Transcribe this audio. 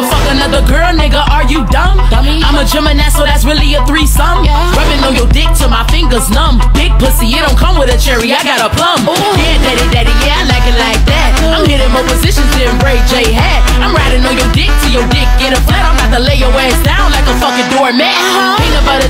To fuck another girl, nigga, are you dumb? Dummy. I'm a Gemini, so that's really a threesome. Yeah. Rubbing on your dick till my fingers numb. Big pussy, it don't come with a cherry, I got a plum. Ooh. Yeah, daddy, daddy, yeah, I like it like that. I'm hitting more positions than Ray J had. I'm riding on your dick till your dick get a flat. I'm about to lay your ass down like a fucking doormat. Uh-huh. Peanut butter